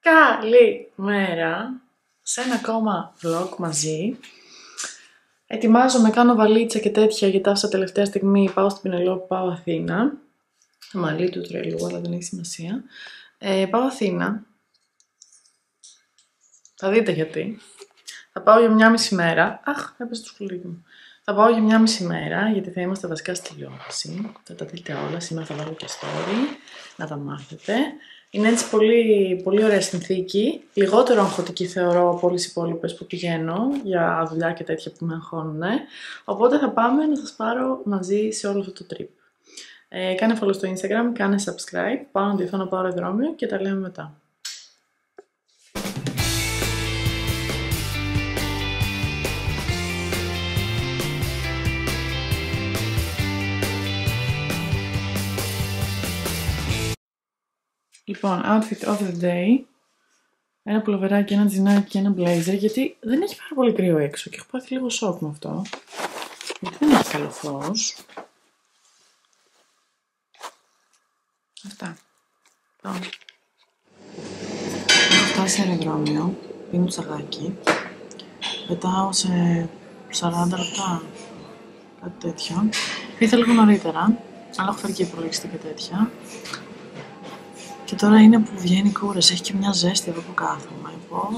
Καλημέρα σε ένα ακόμα vlog μαζί. Ετοιμάζομαι, κάνω βαλίτσα και τέτοια γιατί άφησα τελευταία στιγμή. Πάω στην Πινελόπη, πάω Αθήνα. Μαλή του τρελού, αλλά δεν έχει σημασία. Ε, πάω Αθήνα. Θα δείτε γιατί. Θα πάω για μια μισή μέρα. Αχ, έπεσε το σκουλίκι μου. Θα πάω για μια μισή μέρα, γιατί θα είμαστε βασικά στη τηλεόραση. Θα τα δείτε όλα. Σήμερα θα βάλω και story, να τα μάθετε. Είναι έτσι πολύ, πολύ ωραία συνθήκη. Λιγότερο αγχωτική θεωρώ από όλες οι υπόλοιπες που πηγαίνω για δουλειά και τέτοια που με αγχώνουν. Οπότε θα πάμε να σας πάρω μαζί σε όλο αυτό το trip. Ε, κάνε follow στο Instagram, κάνε subscribe, πάω να ντυθώ να πάω αεροδρόμιο και τα λέμε μετά. Λοιπόν, outfit of the day. Ένα πουλοβεράκι, ένα τζινάκι και ένα blazer, γιατί δεν έχει πάρα πολύ κρύο έξω και έχω πάθει λίγο σοκ με αυτό. Γιατί δεν έχει καλό φως. Αυτά. Πάμε. Έχω φτάσει σε αεροδρόμιο, πίνω τσαγάκι. Πετάω σε 40 λεπτά, κάτι τέτοιο. Ήρθα λίγο νωρίτερα, αλλά έχω φέρει και υπολογιστή και τέτοια. Και τώρα είναι που βγαίνει η κούραση, έχει και μια ζέστη εδώ που κάθομαι. Πω.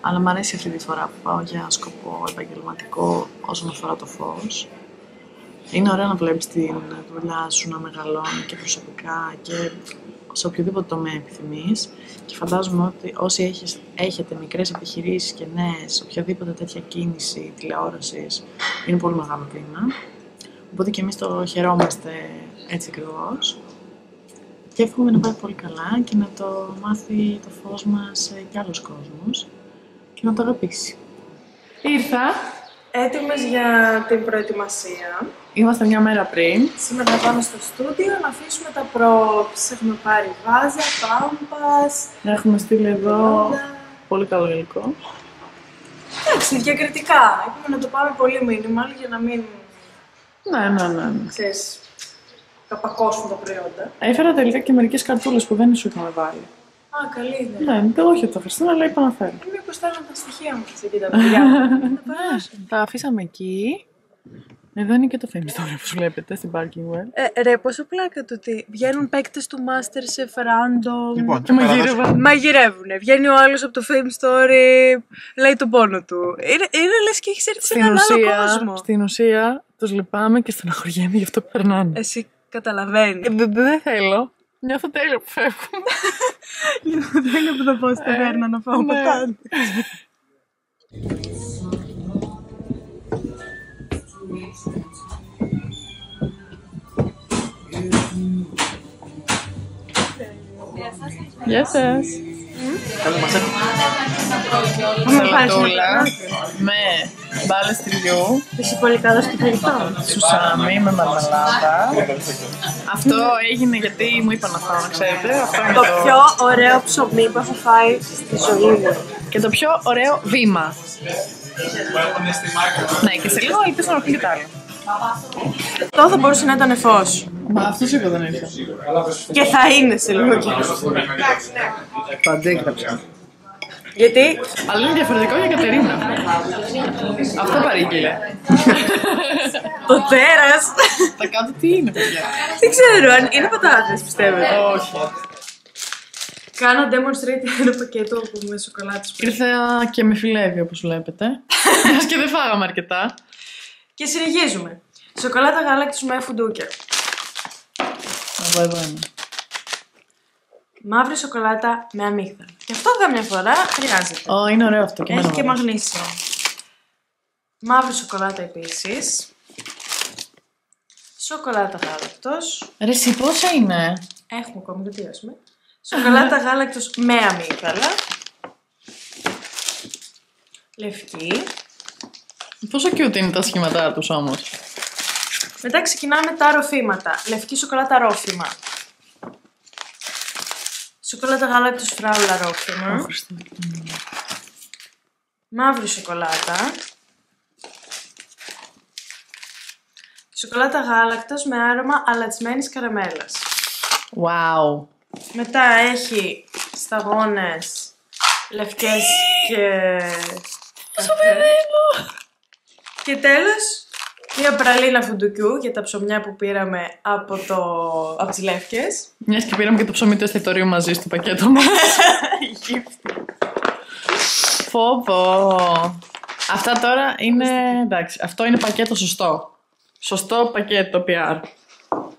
Αλλά μου αρέσει αυτή τη φορά που πάω για σκοπό επαγγελματικό όσον αφορά το φως. Είναι ωραίο να βλέπεις την δουλειά σου να μεγαλώνει και προσωπικά και σε οποιοδήποτε τομέα επιθυμείς και φαντάζομαι ότι όσοι έχεις, έχετε μικρές επιχειρήσεις και νέες, οποιαδήποτε τέτοια κίνηση τηλεόρασης είναι πολύ μεγάλο βήμα. Οπότε και εμείς το χαιρόμαστε έτσι ακριβώς. Και εύχομαι να πάει πολύ καλά και να το μάθει το φως μας και άλλος κόσμος και να το αγαπήσει. Ήρθα. Έτοιμες για την προετοιμασία. Είμαστε μια μέρα πριν. Σήμερα θα πάμε στο στούντιο να αφήσουμε τα props. Έχουμε πάρει βάζα, πάμπας, Έχουμε στείλει εδώ πάντα. πολύ καλό υλικό. Εντάξει, διακριτικά. Είπαμε να το πάμε πολύ minimal για να μην, Ναι, ναι, ναι. ναι. ξέρεις, καπακώσουν τα προϊόντα. Έφερα τελικά και μερικές καρτούλες που δεν σου είχαμε βάλει. Α, καλή ιδέα. Ναι, δεν όχι ότι θα χρειαστούν, αλλά είπα να φέρω. Ε, Μήπως θέλουν τα στοιχεία μου εκεί τα παιδιά. Να περάσουν. Τα αφήσαμε εκεί. Εδώ είναι και το Fame Story, όπως βλέπετε, στην parking well. Ε, ρε, πόσο πλάκα το ότι βγαίνουν παίκτες του Masterchef random. Λοιπόν, Και μαγείρευα. Μαγειρεύουνε. Βγαίνει ο άλλος από το Fame Story, λέει τον πόνο του. Είναι, είναι λες και έχεις έρθει σε Στην έναν άλλο ουσία, κόσμο. στην ουσία, τους λυπάμαι και στεναχωριέμαι γι' αυτό που περνάνε. Εσύ καταλαβαίνει. Ε, δεν- δεν θέλω. Νιώθω τέλειο που φεύγουν. Δεν είναι που θα πάω στη ταβέρνα να φάω Ναι. πατάτε. Γεια σας. Καλή μας έκανε. Σαλατούλα με μπάλες τυριού, Εσύ πολύ καλά στο φαγητό. σουσάμι με μαρμελάδα. Αυτό έγινε γιατί μου είπα να φάω, να ξέρετε. Αυτό είναι Το το... πιο ωραίο ψωμί που έχω φάει στη ζωή μου. Και το πιο ωραίο βήμα. Ναι, και σε λίγο ελπίζω να έρθουν και τα άλλα. Αυτό θα μπορούσε να ήταν φως. Μα αυτός είπα δεν ήρθε. Και θα είναι σε λίγο καιρό. Το αντέγραψα. Γιατί; Αλλά είναι διαφορετικό για Κατερίνα. Αυτό παρήγγειλε. το τέρας. Τα κάτω τι είναι, παιδιά; Δεν ξέρω αν είναι πατάτες πιστεύετε. Όχι. Κάνω demonstrate ένα πακέτο που με σοκολάτες που Ήρθα και με φιλεύει όπως βλέπετε. Μιας και δεν φάγαμε αρκετά. Και συνεχίζουμε. Σοκολάτα γάλακτος με φουντούκια. Εδώ, εδώ είναι. Μαύρη σοκολάτα με αμύγδαλα. Και αυτό καμιά φορά χρειάζεται. Ω, είναι ωραίο αυτό και Έχει εμένα και μου αρέσει. μαγνήσιο. Μαύρη σοκολάτα επίσης. Σοκολάτα γάλακτος. Ρε εσύ πόσα είναι; Έχουμε ακόμη, δεν τελειώσουμε. Σοκολάτα γάλακτος με αμύγδαλα. Λευκή. Πόσο cute είναι τα σχήματά τους όμως; Μετά ξεκινάμε τα ροφήματα. Λευκή σοκολάτα ρόφημα. Σοκολάτα γάλακτος φράουλα ρόφημα. Χριστέ. Μαύρη σοκολάτα. Σοκολάτα γάλακτος με άρωμα αλατσμένης καραμέλας. Wow. Μετά έχει σταγόνες λευκές και... καφέ. Και τέλος, μια πραλίνα φουντουκιού για τα ψωμιά που πήραμε από, το... από τις λεύκες. Μιας και πήραμε και το ψωμί του εστιατορίου μαζί στο πακέτο μας. πω πω. Αυτά τώρα είναι. Εντάξει, αυτό είναι πακέτο σωστό. Σωστό πακέτο PR.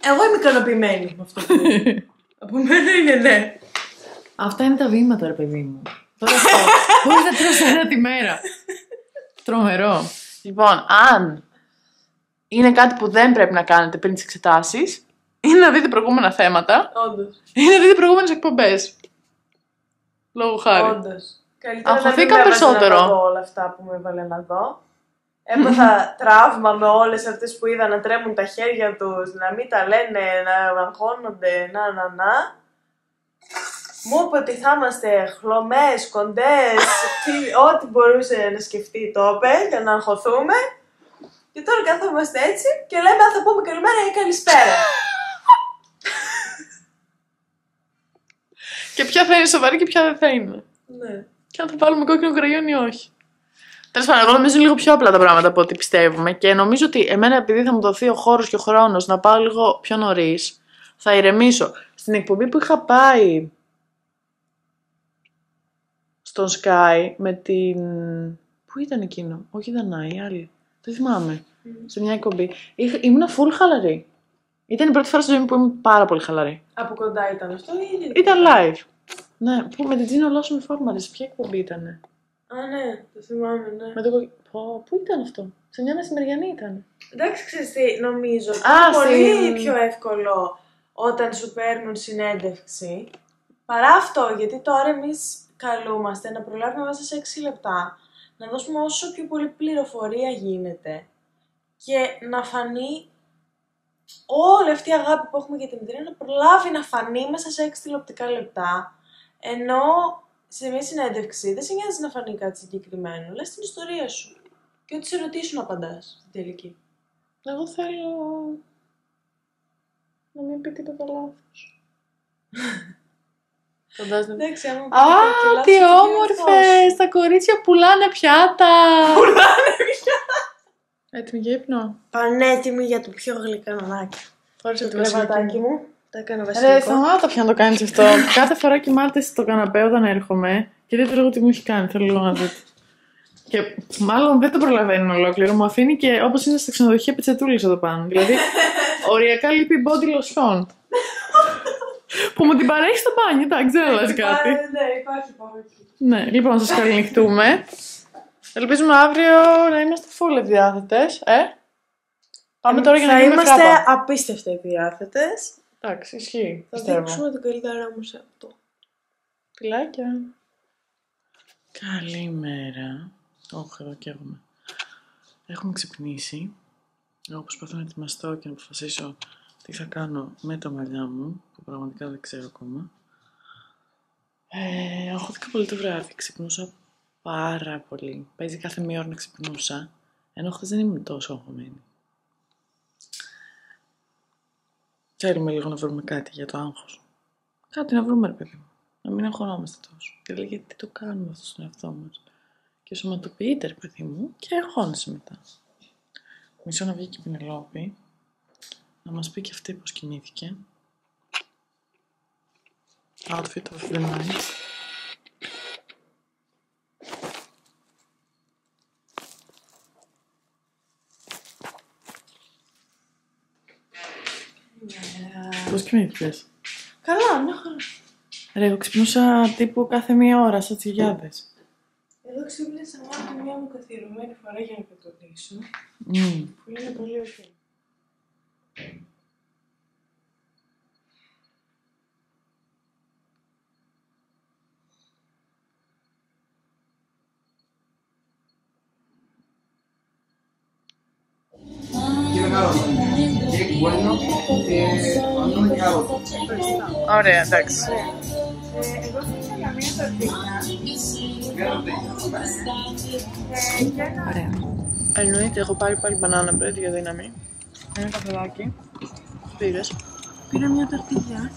Εγώ είμαι ικανοποιημένη με αυτό που... από μένα είναι ναι. Αυτά είναι τα βήματα, ρε παιδί μου. Τώρα αυτό. Μπορεί να τρως ένα τη μέρα. Τρομερό. Λοιπόν, αν είναι κάτι που δεν πρέπει να κάνετε πριν τις εξετάσεις, είναι να δείτε προηγούμενα θέματα Όντως. ή να δείτε προηγούμενες εκπομπές. Λόγω χάρη. Όντως. Καλύτερα να μην Αγχωθήκα με έβαζε περισσότερο. να δω όλα αυτά που με έβαλε να δω. Έπαθα τραύμα με όλες αυτές που είδα να τρέμουν τα χέρια τους, να μην τα λένε, να αγχώνονται, να να να. Μου είπε ότι θα είμαστε χλωμές, κοντές, τι- ό,τι μπορούσε να σκεφτεί το είπε για να αγχωθούμε. Και τώρα καθόμαστε έτσι και λέμε αν θα πούμε καλημέρα ή καλησπέρα. Και ποια θα είναι σοβαρή και ποια δεν θα είναι. ναι. Και αν θα βάλουμε κόκκινο κραγιόν ή όχι. Τέλος πάντων, εγώ νομίζω λίγο πιο απλά τα πράγματα από ό,τι πιστεύουμε και νομίζω ότι εμένα επειδή θα μου δοθεί ο χώρος και ο χρόνος να πάω λίγο πιο νωρίς, θα ηρεμήσω. Στην εκπομπή που είχα πάει στον Sky με την. Πού ήταν εκείνο, Όχι η Δανάη, η άλλη. Δεν θυμάμαι. Σε μια εκπομπή. Είχα... Ήμουν full χαλαρή. Ήταν η πρώτη φορά στη ζωή μου που ήμουν πάρα πολύ χαλαρή. Από κοντά ήταν αυτό ή Ήταν live. Ναι, που με την Τζίνα Λόσο με φόρμαρες. Ποια εκπομπή ήταν. Α, ναι, το θυμάμαι, ναι. Με το κοκκι- Πω, πού ήταν αυτό; Σε μια μεσημεριανή ήταν. Εντάξει, ξέρεις τι, νομίζω ότι Α, είναι πολύ στην- πιο εύκολο όταν σου παίρνουν συνέντευξη παρά αυτό, γιατί τώρα εμείς καλούμαστε να προλάβουμε μέσα σε 6 λεπτά να δώσουμε όσο πιο πολύ πληροφορία γίνεται και να φανεί όλη αυτή η αγάπη που έχουμε για την εταιρεία να προλάβει να φανεί μέσα σε 6 τηλεοπτικά λεπτά ενώ σε μια συνέντευξη δεν σε νοιάζει να φανεί κάτι συγκεκριμένο, λες την ιστορία σου και ό,τι σε ρωτήσουν απαντάς στην τελική. Εγώ θέλω να μην πει τίποτα λάθος. Φαντάζομαι. Εντάξει, άμα Α, πείτε κάτι τι λάθος, θα όμορφες! Τα κορίτσια πουλάνε πιάτα! Πουλάνε πιάτα! Έτοιμη για ύπνο; Πανέτοιμη για το πιο γλυκά νονάκι. Φόρεσε Το το βασιλικό. κρεβατάκι μου. Τα έκανα Ρε, βασιλικό. σταμάτα πια να το κάνεις αυτό. Κάθε φορά κοιμάται στο καναπέ όταν έρχομαι και δείτε λίγο τι μου έχει κάνει. Θέλω λίγο να δείτε. Και μάλλον δεν το προλαβαίνει ολόκληρο. Μου αφήνει και όπως είναι στα ξενοδοχεία πετσετούλε εδώ πάνω. Δηλαδή, οριακά λείπει body lotion. Που μου την παρέχεις στο μπάνιο, εντάξει, δεν αλλάζει κάτι. Ναι, υπάρχει, υπάρχει. Ναι, λοιπόν, σας καληνυχτούμε. Ελπίζουμε αύριο να είμαστε full ευδιάθετες, ε. Πάμε τώρα για να Θα γίνουμε είμαστε φράπα. απίστευτα επιδιάθετες. Εντάξει, ισχύει, Θα πιστεύω. δείξουμε το καλύτερό μου σε αυτό. Φιλάκια. Καλημέρα. Όχι, εδώ καίγομαι. Έχουμε ξυπνήσει. Εγώ προσπαθώ να ετοιμαστώ και να αποφασίσω τι θα κάνω με τα μαλλιά μου, που πραγματικά δεν ξέρω ακόμα. Ε, αγχώθηκα πολύ το βράδυ. Ξυπνούσα πάρα πολύ. Παίζει κάθε μία ώρα να ξυπνούσα, ενώ χθες δεν ήμουν τόσο αγχωμένη. Θέλουμε λίγο να βρούμε κάτι για το άγχος. Κάτι να βρούμε, ρε παιδί μου. Να μην αγχωνόμαστε τόσο. Δηλαδή, γιατί το κάνουμε αυτό στον εαυτό μας; Και σωματοποιείται, ρε παιδί μου, και αγχώνεσαι μετά. Μισό να βγει και η Πινελόπη, να μας πει και αυτή πώς κινήθηκε. Outfit of the night. Πώς κοιμήθηκες; Καλά, μια χαρά. Ρε, εγώ ξυπνούσα τύπου κάθε μία ώρα, σαν τσιγιάδες. Εδώ ξύπνησα μόνο τη μία μου καθιερωμένη φορά για να κατολίσω. Mm. Που είναι πολύ ok. Ωραία, εντάξει. Ε, εγώ θα ήθελα μία τορτίλα. Ωραία. Εννοείται, έχω πάρει πάλι banana bread για δύναμη. Ένα καφεδάκι. Πήρες. Πήρα μια τορτίλια.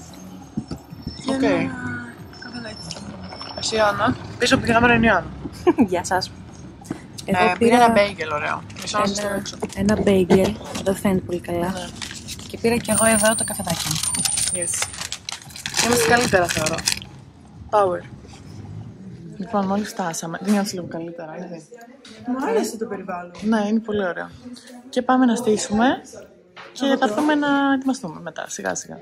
και Οκ. ένα καφεδάκι. Εσύ, Άννα. Πίσω από την κάμερα είναι η Άννα. Γεια σας. Εγώ Ε, πήρα ένα bagel, ωραίο. Μισό να σας το ένα, δείξω. ένα bagel, δεν φαίνεται πολύ καλά. Ναι. Και πήρα και εγώ εδώ το καφεδάκι μου. Yes. Είμαστε καλύτερα, θεωρώ. Power. Λοιπόν, μόλις φτάσαμε. Δεν νιώθεις λίγο καλύτερα, ήδη. Μου άρεσε το περιβάλλον. Ναι, είναι πολύ ωραίο. Και πάμε να στήσουμε και θα έρθουμε να ετοιμαστούμε μετά, σιγά σιγά.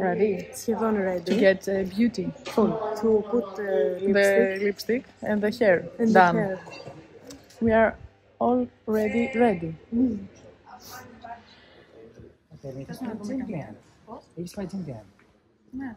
Ready; Σχεδόν to ready. get uh, beauty. Full. To put the The lipstick lipstick and the hair. and the Done. hair. We are already ready. Έχεις φάει τσίγκλιαν. Έχεις φάει τσίγκλιαν. Ναι.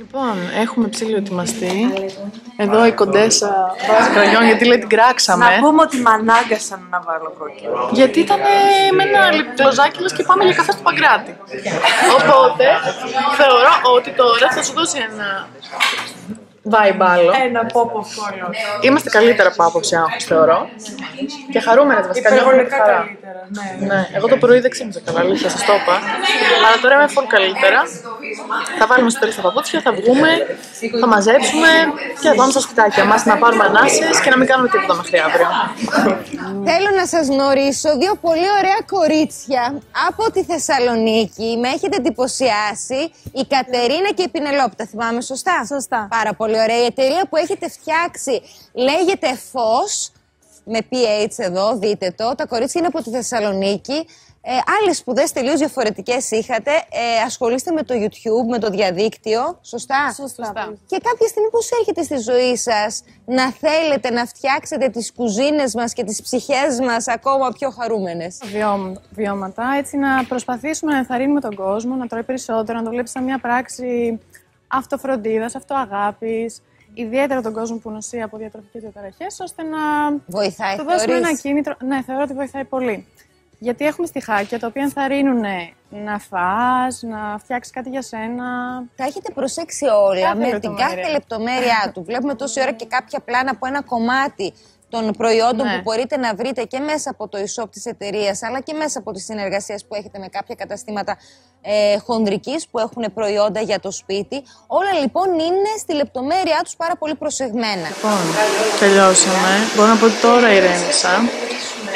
Λοιπόν, έχουμε ψήλιο ετοιμαστεί. Εδώ η κοντέσα βάζει κραγιόν γιατί λέει την κράξαμε. Να πούμε ότι με ανάγκασαν να βάλω κόκκινο. Γιατί ήταν με ένα λιπτοζάκι λες και πάμε για καφέ στο Παγκράτη. Οπότε θεωρώ ότι τώρα θα σου δώσει ένα vibe άλλο. Ένα πόπο φόλο. Είμαστε καλύτερα από άποψη άγχος θεωρώ. Και χαρούμενες βασικά. νιώθουμε τη Υπερβολικά χαρά. καλύτερα. Ναι. Ναι, εγώ το πρωί δεν ξύπνησα καλά, αλήθεια, σας το είπα. Αλλά τώρα είμαι full καλύτερα. Θα βάλουμε στο τέλος τα παπούτσια, θα βγούμε, θα μαζέψουμε και θα πάμε στα σπιτάκια μας να πάρουμε ανάσες και να μην κάνουμε τίποτα μέχρι αύριο. Θέλω να σας γνωρίσω δύο πολύ ωραία κορίτσια από τη Θεσσαλονίκη. Με έχετε εντυπωσιάσει η Κατερίνα και η Πινελόπη. Τα θυμάμαι σωστά; Σωστά. Πάρα πολύ ωραία. Η εταιρεία που έχετε φτιάξει λέγεται Φως, με PH εδώ, δείτε το. Τα κορίτσια είναι από τη Θεσσαλονίκη. Ε, Άλλες σπουδές τελείως διαφορετικές είχατε. Ε, ασχολείστε με το YouTube, με το διαδίκτυο. Σωστά; Σωστά. Και κάποια στιγμή πώς έρχεται στη ζωή σας να θέλετε να φτιάξετε τις κουζίνες μας και τις ψυχές μας ακόμα πιο χαρούμενες; Βιώ- βιώματα, έτσι να προσπαθήσουμε να ενθαρρύνουμε τον κόσμο, να τρώει περισσότερο, να το βλέπει σαν μια πράξη αυτοφροντίδας, αυτοαγάπης, ιδιαίτερα τον κόσμο που νοσεί από διατροφικές διαταραχές, ώστε να Βοηθάει, του δώσουμε θεωρείς; ένα κίνητρο. Ναι, θεωρώ ότι βοηθάει πολύ. Γιατί έχουμε στοιχάκια τα οποία ενθαρρύνουν να φας, να φτιάξεις κάτι για σένα. Τα έχετε προσέξει όλα Κάθε με την λεπτομέρεια. κάθε λεπτομέρειά του. Βλέπουμε τόση ώρα και κάποια πλάνα από ένα κομμάτι των προϊόντων Ναι. που μπορείτε να βρείτε και μέσα από το e-shop της εταιρείας, αλλά και μέσα από τις συνεργασίες που έχετε με κάποια καταστήματα ε, χονδρικής που έχουν προϊόντα για το σπίτι. Όλα λοιπόν είναι στη λεπτομέρειά τους πάρα πολύ προσεγμένα. Λοιπόν, τελειώσαμε. Μπορώ να πω ότι τώρα ηρέμησα.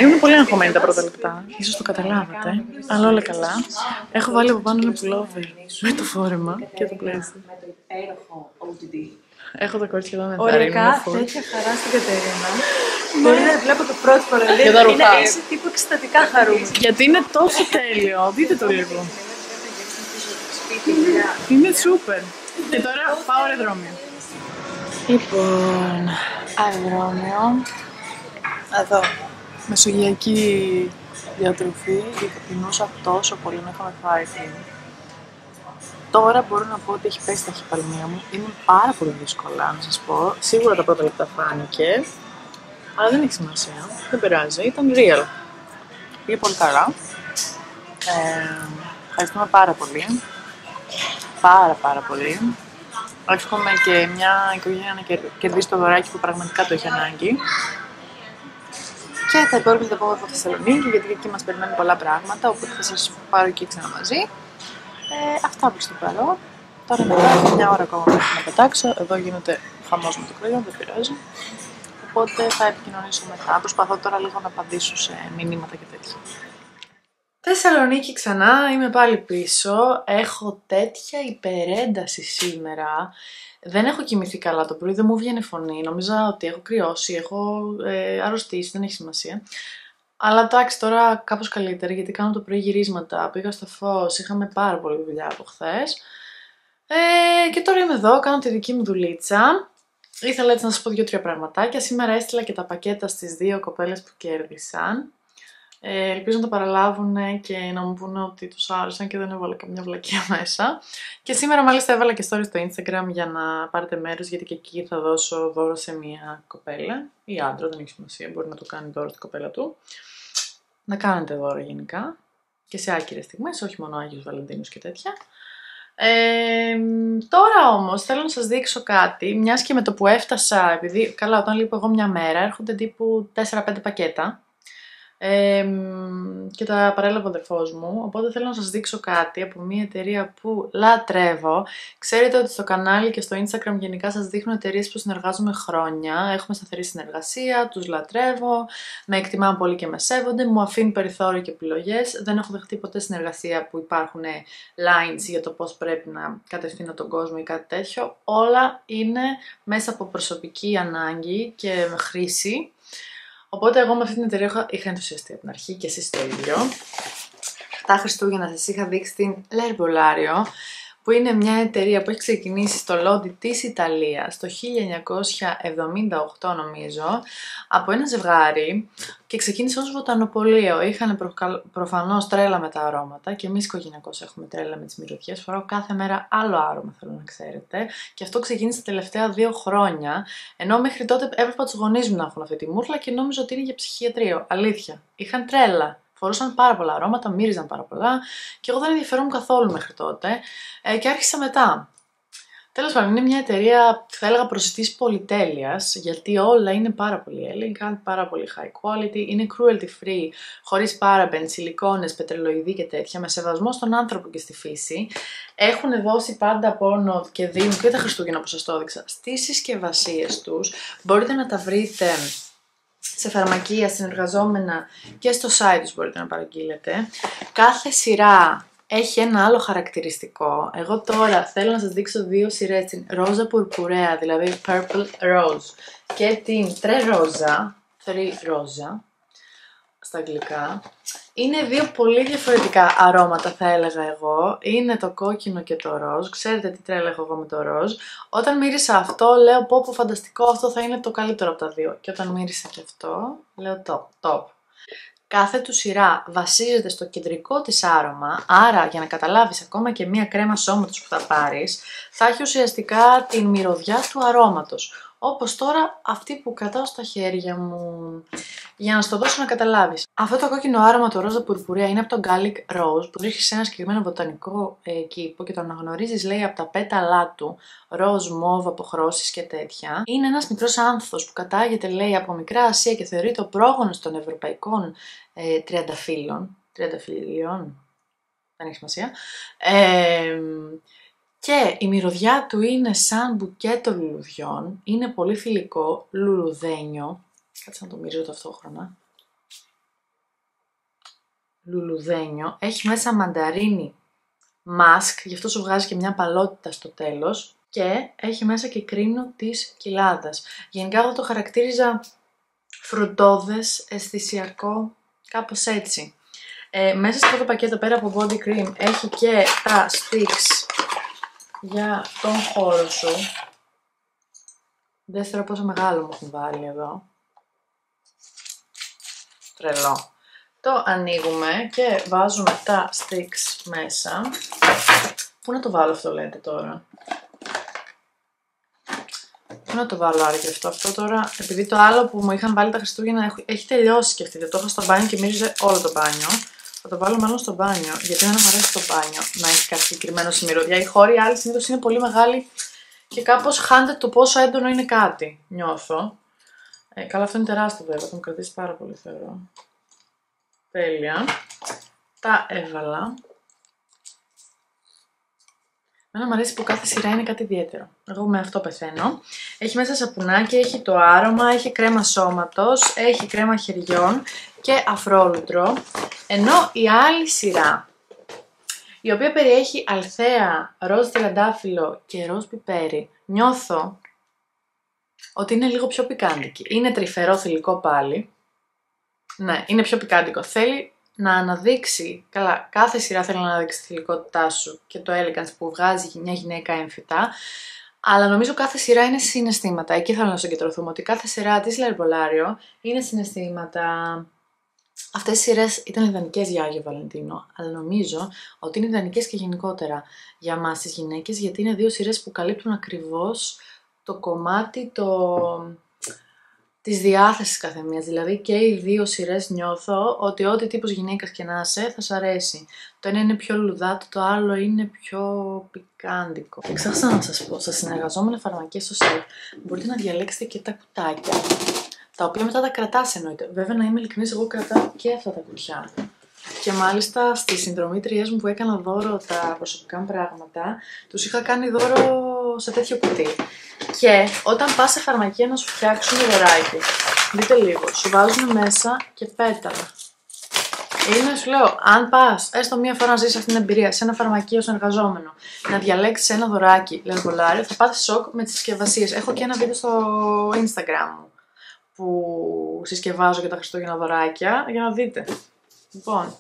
Ήμουν πολύ αγχωμένη τα πρώτα λεπτά. Ίσως το καταλάβατε. Αλλά όλα καλά. Έχω βάλει από πάνω ένα πουλόβερ με το φόρεμα και το πλαίσιο. Έχω τα κορίτσια εδώ με Οριακά ενθαρρύνουν. full. τέτοια χαρά στην Κατερίνα. Μπορεί να βλέπω το πρώτο φορά. Δηλαδή Για τα είναι ρούχα. είσαι τύπου εξτατικά χαρούμενη. Γιατί είναι τόσο τέλειο. Δείτε το λίγο. Είναι σούπερ. Και τώρα πάω αεροδρόμιο. Λοιπόν, αεροδρόμιο. Εδώ. Μεσογειακή διατροφή, γιατί πεινούσα τόσο πολύ να είχαμε φάει πριν. Τώρα μπορώ να πω ότι έχει πέσει τα χυπαλμία μου. Είναι πάρα πολύ δύσκολα, να σας πω. Σίγουρα τα πρώτα λεπτά φάνηκε. Αλλά δεν έχει σημασία. Δεν πειράζει. Ήταν real. Πήγε πολύ καλά. Ε, ευχαριστούμε πάρα πολύ. Πάρα πάρα πολύ. Εύχομαι και μια οικογένεια να κερ- κερδίσει το δωράκι που πραγματικά το έχει ανάγκη. Και τα υπόλοιπα θα τα πω από Θεσσαλονίκη, γιατί εκεί μας περιμένουν πολλά πράγματα, οπότε θα σας πάρω εκεί ξανά μαζί. Ε, αυτά προς το παρόν. Τώρα μετά έχω μια ώρα ακόμα μέχρι να πετάξω. Εδώ γίνεται χαμός με το κρύο, δεν πειράζει. Οπότε θα επικοινωνήσω μετά. Προσπαθώ τώρα λίγο να απαντήσω σε μηνύματα και τέτοια. Θεσσαλονίκη ξανά, είμαι πάλι πίσω. Έχω τέτοια υπερένταση σήμερα. Δεν έχω κοιμηθεί καλά το πρωί, δεν μου βγαίνει φωνή. Νόμιζα ότι έχω κρυώσει, έχω ε, αρρωστήσει, δεν έχει σημασία. Αλλά εντάξει, τώρα κάπως καλύτερα γιατί κάνω το πρωί γυρίσματα. Πήγα στο φως, είχαμε πάρα πολλή δουλειά από χθες. Ε, και τώρα είμαι εδώ, κάνω τη δική μου δουλίτσα. Ήθελα έτσι να σας πω δύο-τρία πραγματάκια. Σήμερα έστειλα και τα πακέτα στις δύο κοπέλες που κέρδισαν. Ε, ελπίζω να το παραλάβουν και να μου πούνε ότι τους άρεσαν και δεν έβαλα καμιά βλακία μέσα. Και σήμερα μάλιστα έβαλα και story στο Instagram για να πάρετε μέρος γιατί και εκεί θα δώσω δώρο σε μία κοπέλα ή άντρα, δεν έχει σημασία, μπορεί να το κάνει δώρο στην κοπέλα του. να κάνετε δώρο γενικά και σε άκυρες στιγμές, όχι μόνο Άγιος Βαλεντίνους και τέτοια. Ε, τώρα όμως θέλω να σας δείξω κάτι, μιας και με το που έφτασα, επειδή καλά όταν λείπω εγώ μια μέρα έρχονται τύπου 4-5 πακέτα ε, και τα παρέλαβε ο αδερφός μου, οπότε θέλω να σας δείξω κάτι από μια εταιρεία που λατρεύω. Ξέρετε ότι στο κανάλι και στο Instagram γενικά σας δείχνω εταιρείες που συνεργάζομαι χρόνια, έχουμε σταθερή συνεργασία, τους λατρεύω, με εκτιμάνε πολύ και με σέβονται, μου αφήνουν περιθώριο και επιλογές, δεν έχω δεχτεί ποτέ συνεργασία που υπάρχουν lines για το πώς πρέπει να κατευθύνω τον κόσμο ή κάτι τέτοιο, όλα είναι μέσα από προσωπική ανάγκη και χρήση Οπότε εγώ με αυτή την εταιρεία είχα, είχα ενθουσιαστεί από την αρχή και εσείς το ίδιο. Τα Χριστούγεννα σας είχα δείξει την Lerbolariо, που είναι μια εταιρεία που έχει ξεκινήσει στο Λόντι της Ιταλίας το 1978 νομίζω από ένα ζευγάρι και ξεκίνησε ως βοτανοπολείο. Είχαν προ, προφανώς τρέλα με τα αρώματα και εμείς οικογενειακώς έχουμε τρέλα με τις μυρωδιές. Φοράω κάθε μέρα άλλο άρωμα θέλω να ξέρετε και αυτό ξεκίνησε τα τελευταία δύο χρόνια ενώ μέχρι τότε έβλεπα τους γονείς μου να έχουν αυτή τη μούρλα και νόμιζα ότι είναι για ψυχιατρίο. Αλήθεια. Είχαν τρέλα φορούσαν πάρα πολλά αρώματα, μύριζαν πάρα πολλά και εγώ δεν ενδιαφέρομαι καθόλου μέχρι τότε ε, και άρχισα μετά. Τέλος πάντων, είναι μια εταιρεία, θα έλεγα, προσιτής πολυτέλειας, γιατί όλα είναι πάρα πολύ elegant, πάρα πολύ high quality, είναι cruelty free, χωρίς parabens, σιλικόνες, πετρελοειδή και τέτοια, με σεβασμό στον άνθρωπο και στη φύση. Έχουν δώσει πάντα πόνο και δίνουν και τα Χριστούγεννα που σας το έδειξα στις συσκευασίες τους. Μπορείτε να τα βρείτε σε φαρμακεία συνεργαζόμενα και στο site τους μπορείτε να παραγγείλετε. Κάθε σειρά έχει ένα άλλο χαρακτηριστικό. Εγώ τώρα θέλω να σας δείξω δύο σειρές, την ρόζα πουρπουρέα, δηλαδή purple rose και την τρε ρόζα, three ρόζα, στα αγγλικά. Είναι δύο πολύ διαφορετικά αρώματα θα έλεγα εγώ. Είναι το κόκκινο και το ροζ. Ξέρετε τι τρέλα έχω εγώ με το ροζ. Όταν μύρισα αυτό λέω πω πω φανταστικό αυτό θα είναι το καλύτερο από τα δύο. Και όταν μύρισα και αυτό λέω top, top. Κάθε του σειρά βασίζεται στο κεντρικό της άρωμα, άρα για να καταλάβεις ακόμα και μία κρέμα σώματος που θα πάρεις, θα έχει ουσιαστικά την μυρωδιά του αρώματος όπως τώρα αυτή που κρατάω στα χέρια μου. Για να στο δώσω να καταλάβεις. Αυτό το κόκκινο άρωμα το ρόζα πουρπουρία είναι από το Gallic Rose που βρίσκει σε ένα συγκεκριμένο βοτανικό ε, κήπο και το αναγνωρίζεις λέει από τα πέταλά του, ροζ, μόβ, αποχρώσεις και τέτοια. Είναι ένας μικρός άνθος που κατάγεται λέει από μικρά Ασία και θεωρείται ο πρόγονος των ευρωπαϊκών ε, τριανταφύλων. Τριανταφύλων, δεν έχει σημασία. Ε, και η μυρωδιά του είναι σαν μπουκέτο λουλουδιών, είναι πολύ φιλικό, λουλουδένιο. Κάτσε να το μυρίζω ταυτόχρονα. Λουλουδένιο. Έχει μέσα μανταρίνι μάσκ, γι' αυτό σου βγάζει και μια παλότητα στο τέλος. Και έχει μέσα και κρίνο της κοιλάδας. Γενικά εγώ το χαρακτήριζα φρουτόδες, αισθησιακό, κάπως έτσι. Ε, μέσα σε αυτό το πακέτο πέρα από body cream έχει και τα sticks για τον χώρο σου. Δεύτερο πόσο μεγάλο μου έχουν βάλει εδώ. Τρελό. Το ανοίγουμε και βάζουμε τα sticks μέσα. Πού να το βάλω αυτό λέτε τώρα; Πού να το βάλω άραγε αυτό, αυτό τώρα, επειδή το άλλο που μου είχαν βάλει τα Χριστούγεννα έχει τελειώσει και αυτή, το είχα στο μπάνιο και μύριζε όλο το μπάνιο. Θα το βάλω μάλλον στο μπάνιο, γιατί δεν μου αρέσει το μπάνιο να έχει κάτι συγκεκριμένο σημειροδιά. Οι χώροι άλλοι συνήθως είναι πολύ μεγάλοι και κάπως χάνεται το πόσο έντονο είναι κάτι. Νιώθω. Ε, καλά, αυτό είναι τεράστιο βέβαια, θα μου κρατήσει πάρα πολύ θεωρώ. Τέλεια. Τα έβαλα. Εμένα μου αρέσει που κάθε σειρά είναι κάτι ιδιαίτερο. Εγώ με αυτό πεθαίνω. Έχει μέσα σαπουνάκι, έχει το άρωμα, έχει κρέμα σώματος, έχει κρέμα χεριών και αφρόλουτρο. Ενώ η άλλη σειρά, η οποία περιέχει αλθέα, ροζ τριαντάφυλλο και ροζ πιπέρι, νιώθω ότι είναι λίγο πιο πικάντικη. Είναι τρυφερό θηλυκό πάλι. Ναι, είναι πιο πικάντικο. Θέλει να αναδείξει, καλά, κάθε σειρά θέλει να αναδείξει τη θηλυκότητά σου και το elegance που βγάζει μια γυναίκα έμφυτα, αλλά νομίζω κάθε σειρά είναι συναισθήματα. Εκεί θέλω να συγκεντρωθούμε, ότι κάθε σειρά της Λερμπολάριο είναι συναισθήματα. Αυτές οι σειρές ήταν ιδανικές για Άγιο Βαλεντίνο, αλλά νομίζω ότι είναι ιδανικές και γενικότερα για εμά τις γυναίκες, γιατί είναι δύο σειρές που καλύπτουν ακριβώς το κομμάτι το της διάθεσης καθεμίας. Δηλαδή και οι δύο σειρές νιώθω ότι ό,τι τύπος γυναίκας και να είσαι θα σ' αρέσει. Το ένα είναι πιο λουδάτο, το άλλο είναι πιο πικάντικο. Και ξέχασα να σας πω, στα συνεργαζόμενα φαρμακεία στο site μπορείτε να διαλέξετε και τα κουτάκια. Τα οποία μετά τα κρατάς εννοείται. Βέβαια να είμαι ειλικρινής, εγώ κρατάω και αυτά τα κουτιά. Και μάλιστα στις συνδρομήτριές μου που έκανα δώρο τα προσωπικά μου πράγματα, τους είχα κάνει δώρο σε τέτοιο κουτί. Και όταν πας σε φαρμακεία να σου φτιάξουν δωράκι, δείτε λίγο, σου βάζουν μέσα και πέταλα. Είναι, σου λέω, αν πας, έστω μία φορά να ζήσει αυτή την εμπειρία σε ένα φαρμακείο σαν εργαζόμενο, να διαλέξεις ένα δωράκι λεργολάριο, θα πάθεις σοκ με τις συσκευασίες. Έχω και ένα βίντεο στο Instagram μου που συσκευάζω για τα Χριστούγεννα δωράκια για να δείτε. Λοιπόν,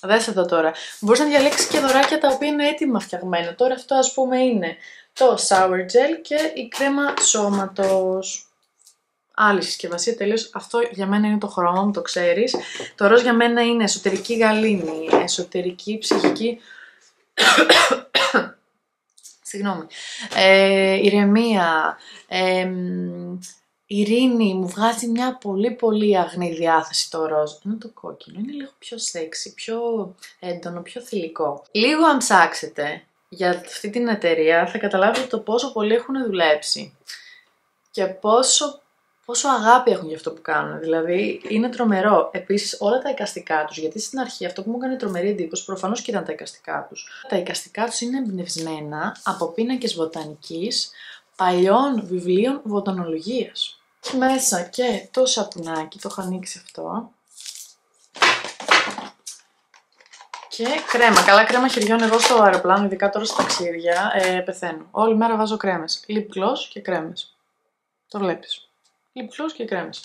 δέστε το τώρα. Μπορείς να διαλέξεις και δωράκια τα οποία είναι έτοιμα φτιαγμένα. Τώρα αυτό ας πούμε είναι το sour gel και η κρέμα σώματος. Άλλη συσκευασία τελείως. Αυτό για μένα είναι το χρώμα μου, το ξέρεις. Το ροζ για μένα είναι εσωτερική γαλήνη, εσωτερική ψυχική... Συγγνώμη. Ε, ηρεμία, ε, ειρήνη, μου βγάζει μια πολύ πολύ αγνή διάθεση το ροζ. Είναι το κόκκινο, είναι λίγο πιο σεξι, πιο έντονο, πιο θηλυκό. Λίγο αν ψάξετε για αυτή την εταιρεία θα καταλάβετε το πόσο πολύ έχουν δουλέψει και πόσο, πόσο αγάπη έχουν για αυτό που κάνουν. Δηλαδή είναι τρομερό. Επίσης όλα τα εικαστικά τους, γιατί στην αρχή αυτό που μου έκανε τρομερή εντύπωση προφανώς και ήταν τα εικαστικά τους. Τα εικαστικά τους είναι εμπνευσμένα από πίνακες βοτανικής παλιών βιβλίων βοτανολογία. Μέσα και το σαπουνάκι, το έχω ανοίξει αυτό, Και κρέμα. Καλά κρέμα χεριών εγώ στο αεροπλάνο, ειδικά τώρα στα ταξίδια, ε, πεθαίνω. Όλη μέρα βάζω κρέμες. Lip gloss και κρέμες. Το βλέπεις. Lip gloss και κρέμες.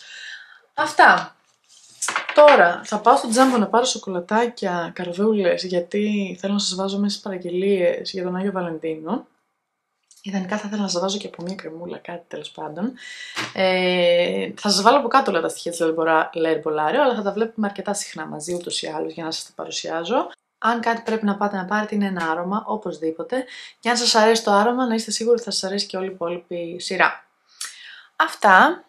Αυτά. Τώρα θα πάω στο τζάμπο να πάρω σοκολατάκια, καρδούλες, γιατί θέλω να σας βάζω μέσα στις παραγγελίες για τον Άγιο Βαλεντίνο. Ιδανικά θα ήθελα να σας βάζω και από μια κρεμούλα, κάτι τέλος πάντων. Ε, θα σας βάλω από κάτω όλα τα στοιχεία της Λερμπολάριο, αλλά θα τα βλέπουμε αρκετά συχνά μαζί ούτως ή άλλως για να σας τα παρουσιάζω. Αν κάτι πρέπει να πάτε να πάρετε είναι ένα άρωμα, οπωσδήποτε. Και αν σας αρέσει το άρωμα, να είστε σίγουροι ότι θα σας αρέσει και όλη η υπόλοιπη σειρά. Αυτά.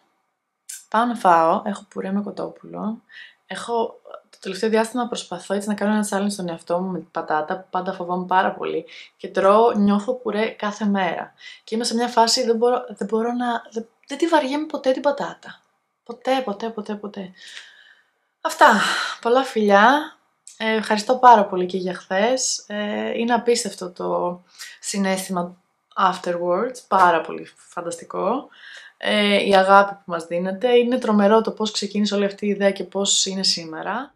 Πάω να φάω. Έχω πουρέ με κοτόπουλο. Έχω το τελευταίο διάστημα προσπαθώ έτσι να κάνω ένα challenge στον εαυτό μου με την πατάτα που πάντα φοβάμαι πάρα πολύ και τρώω, νιώθω πουρέ κάθε μέρα. Και είμαι σε μια φάση δεν μπορώ, δεν μπορώ να. Δεν, δεν τη βαριέμαι ποτέ την πατάτα. Ποτέ, ποτέ, ποτέ, ποτέ. Αυτά. Πολλά φιλιά. Ε, ευχαριστώ πάρα πολύ και για χθες. Ε, είναι απίστευτο το συνέστημα afterwards. Πάρα πολύ φανταστικό. Ε, η αγάπη που μας δίνεται. Είναι τρομερό το πώς ξεκίνησε όλη αυτή η ιδέα και πώς είναι σήμερα.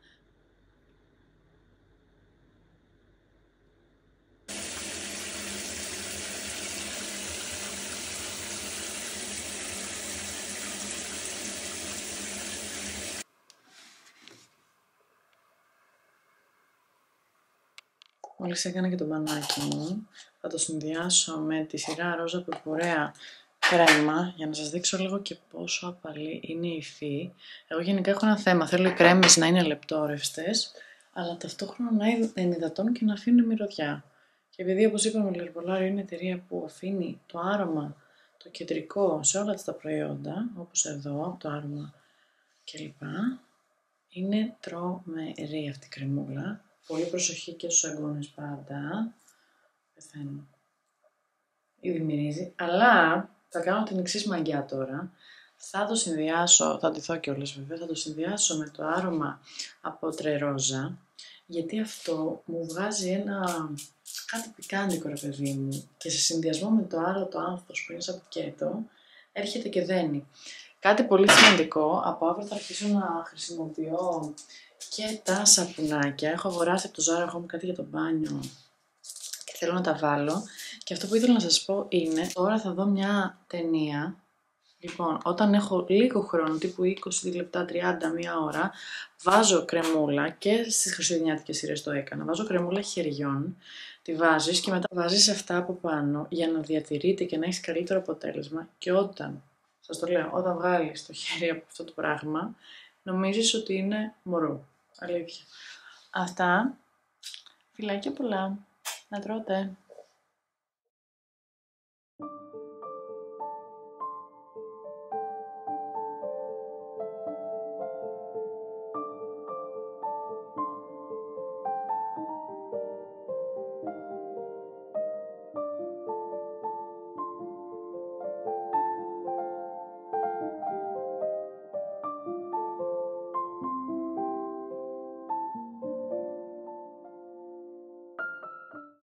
Μόλις έκανα και το μπανάκι μου, θα το συνδυάσω με τη σειρά ρόζα πουρπουρέα κρέμα, για να σας δείξω λίγο και πόσο απαλή είναι η υφή. Εγώ γενικά έχω ένα θέμα, θέλω οι κρέμες να είναι λεπτόρευστες, αλλά ταυτόχρονα να είναι υδατών και να αφήνουν μυρωδιά. Και επειδή όπως είπαμε η Λερπολάριο είναι εταιρεία που αφήνει το άρωμα, το κεντρικό σε όλα τα προϊόντα, όπως εδώ, το άρωμα κλπ. Είναι τρομερή αυτή η κρεμούλα. Πολύ προσοχή και στους αγώνες πάντα. Πεθαίνω. Ήδη μυρίζει. Αλλά θα κάνω την εξής μαγιά τώρα. Θα το συνδυάσω, θα ντυθώ κιόλας βέβαια, θα το συνδυάσω με το άρωμα από τρερόζα, γιατί αυτό μου βγάζει ένα κάτι πικάντικο ρε παιδί μου και σε συνδυασμό με το άρωμα το άνθος που είναι σαν πουκέτο, έρχεται και δένει. Κάτι πολύ σημαντικό, από αύριο θα αρχίσω να χρησιμοποιώ και τα σαπουνάκια. Έχω αγοράσει από το Zara Home κάτι για το μπάνιο και θέλω να τα βάλω. Και αυτό που ήθελα να σας πω είναι, τώρα θα δω μια ταινία. Λοιπόν, όταν έχω λίγο χρόνο, τύπου 20 λεπτά, 30, μία ώρα, βάζω κρεμούλα και στις χριστουγεννιάτικες σειρές το έκανα. Βάζω κρεμούλα χεριών, τη βάζεις και μετά βάζεις αυτά από πάνω για να διατηρείται και να έχεις καλύτερο αποτέλεσμα. Και όταν, σας το λέω, όταν βγάλεις το χέρι από αυτό το πράγμα, νομίζεις ότι είναι μωρό. Αλήθεια. Αυτά. Φιλάκια πολλά. Να τρώτε.